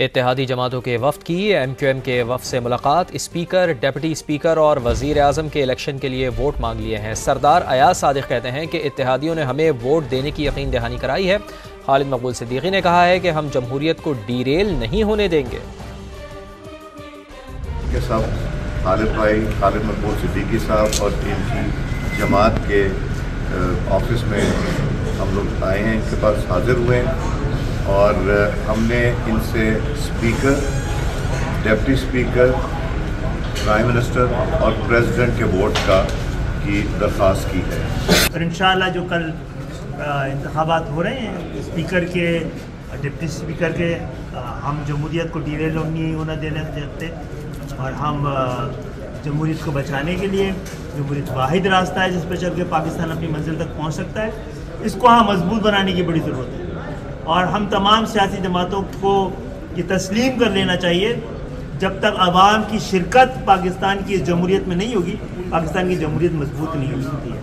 इतिहादी जमातों के वफद की एम क्यू एम के वफ से मुलाकात। स्पीकर डिप्टी स्पीकर और वज़ीर अजम के इलेक्शन के लिए वोट मांग लिए हैं। सरदार अयाज सादिक कहते हैं कि इतिहादियों ने हमें वोट देने की यकीन दहानी कराई है। खालिद मकबूल सिद्दीकी ने कहा है कि हम जमहूरियत को डीरेल नहीं होने देंगे। खालिद भाई, खालिद मकबूल सिद्दीकी साहब और इनकी जमात के ऑफ़िस में हम लोग आए हैं, इनके पास हाजिर हुए हैं। और हमने इनसे speaker, deputy speaker, prime minister और प्रेसिडेंट के वोट का की दरख्वास्त की है। और इन जो कल इंतबात हो रहे हैं, स्पीकर के, डिप्टी स्पीकर के हम जमहूरीत को डीरेल नहीं होना देने देते और हम जमहूरीत को बचाने के लिए जमहूरीत वाहिद रास्ता है जिस पर चल के पाकिस्तान अपनी मंजिल तक पहुँच सकता है। इसको हाँ मज़बूत बनाने की बड़ी ज़रूरत है। और हम तमाम सियासी जमातों को ये तस्लीम कर लेना चाहिए। जब तक आवाम की शिरकत पाकिस्तान की जमहूरीत में नहीं होगी पाकिस्तान की जमहूरीत मज़बूत नहीं हो सकती है।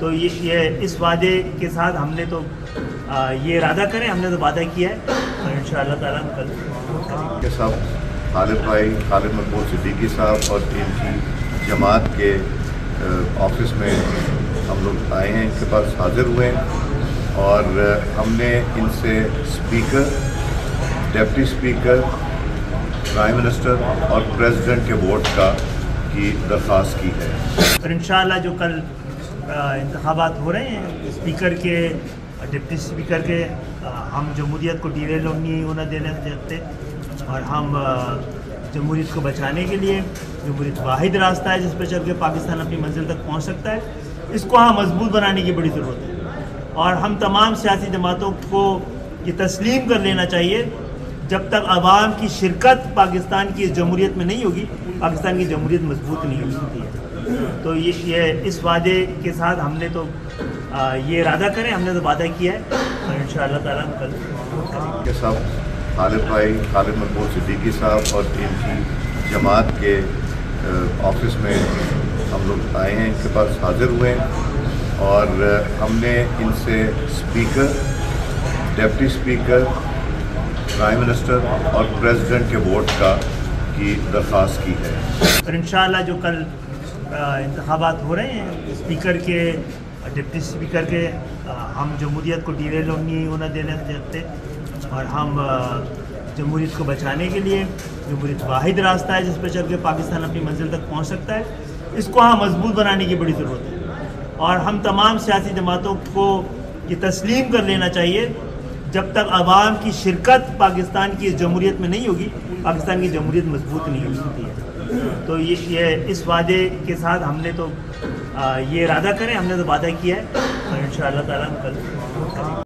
तो ये ये इस वादे के साथ हमने तो आ, ये इरादा करें हमने तो वादा किया है। और इन ताला कल सब खालिद भाई खालिद मकबूल सिद्दीकी साहब और इनकी जमात के ऑफ़िस में हम लोग आए हैं इनके पास हाजिर हुए हैं। और हमने इनसे speaker, deputy speaker, prime minister और प्रेसिडेंट के वोट का की दरख्वास्त की है। और इन जो कल इंतबात हो रहे हैं, स्पीकर के, डिप्टी स्पीकर के हम जमहूरीत को डीरेल नहीं होना देने देते और हम जमहूरीत को बचाने के लिए जमहूरीत वाहिद रास्ता है जिस पर चल के पाकिस्तान अपनी मंजिल तक पहुँच सकता है। इसको हाँ मज़बूत बनाने की बड़ी ज़रूरत है। और हम तमाम सियासी जमातों को ये तस्लीम कर लेना चाहिए। जब तक आवाम की शिरकत पाकिस्तान की जमहूरीत में नहीं होगी पाकिस्तान की जमहूरीत मज़बूत नहीं होती है तो ये ये इस वादे के साथ हमने तो आ, ये इरादा करें हमने तो वादा किया है। और इन ताला कल खालिद भाई खालिद मकबूल सिद्दीकी साहब और इनकी जमात के ऑफ़िस में हम लोग आए हैं इनके पास हाजिर हुए हैं। और हमने इनसे speaker, deputy speaker, prime minister और प्रेसिडेंट के वोट का की दरख्वास्त की है। और इन जो कल इंतबात हो रहे हैं, स्पीकर के, डिप्टी स्पीकर के हम जमहूरीत को डीरेल नहीं होना देने देते और हम जमहूरीत को बचाने के लिए जमहूरीत वाहिद रास्ता है जिस पर चल के पाकिस्तान अपनी मंजिल तक पहुँच सकता है। इसको हाँ मज़बूत बनाने की बड़ी ज़रूरत है। और हम तमाम सियासी जमातों को ये तस्लीम कर लेना चाहिए। जब तक आवाम की शिरकत पाकिस्तान की जमहूरीत में नहीं होगी पाकिस्तान की जमहूरीत मज़बूत नहीं हो सकती है तो ये ये इस वादे के साथ हमने तो आ, ये इरादा करें हमने तो वादा किया है और इन शाह कल